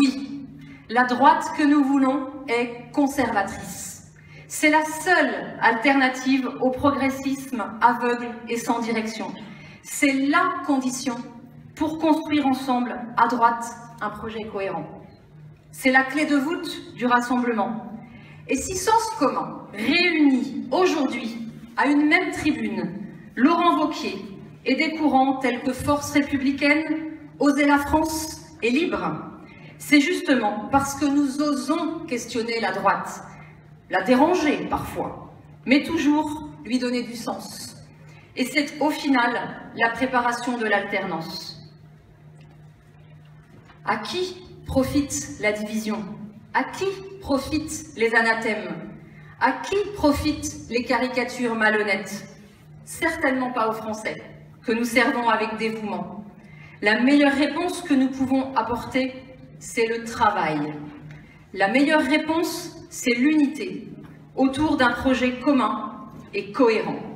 Oui, la droite que nous voulons est conservatrice. C'est la seule alternative au progressisme aveugle et sans direction. C'est la condition pour construire ensemble, à droite, un projet cohérent. C'est la clé de voûte du rassemblement. Et si Sens commun réunit aujourd'hui à une même tribune Laurent Vauquier et des courants tels que Force républicaine, Oser la France et Libre, c'est justement parce que nous osons questionner la droite, la déranger parfois, mais toujours lui donner du sens. Et c'est au final la préparation de l'alternance. À qui profite la division? À qui profitent les anathèmes? À qui profitent les caricatures malhonnêtes? Certainement pas aux Français, que nous servons avec dévouement. La meilleure réponse que nous pouvons apporter, c'est le travail. La meilleure réponse, c'est l'unité, autour d'un projet commun et cohérent.